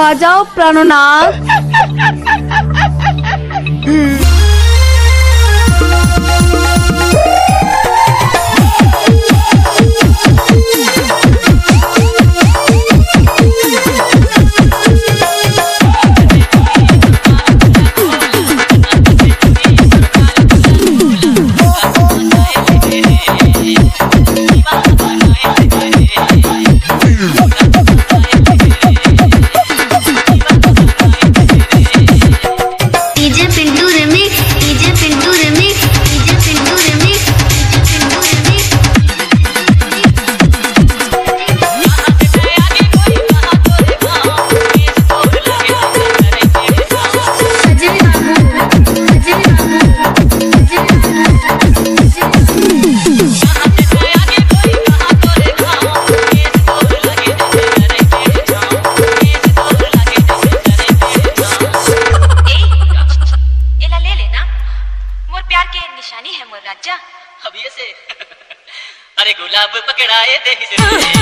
বাজাও প্রাণনাথ। पकड़ाए दे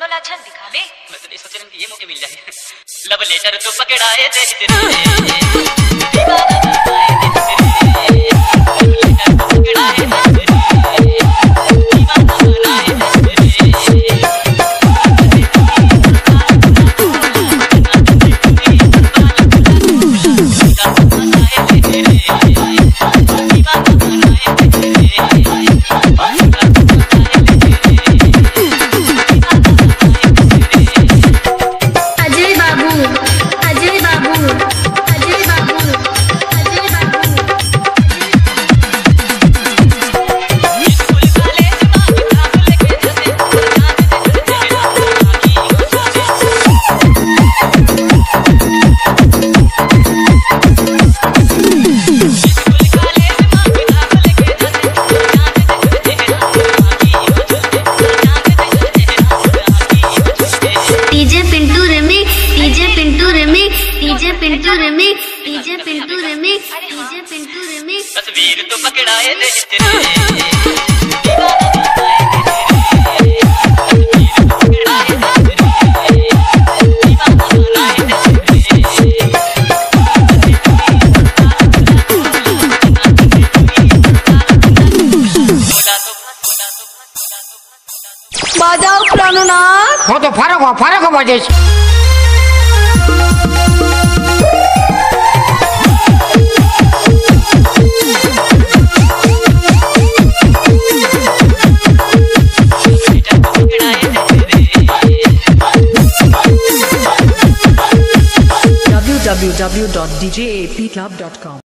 कोनो लाछन दिखावे। मैं तो नहीं सोच रही कि ये मौके मिल जाए। लव लेटर तो पकड़ाए दे पकड़ाए दे বাজাও প্রাণনাথ কত ফারাক ফারাক বাজেছ www.djapclub.com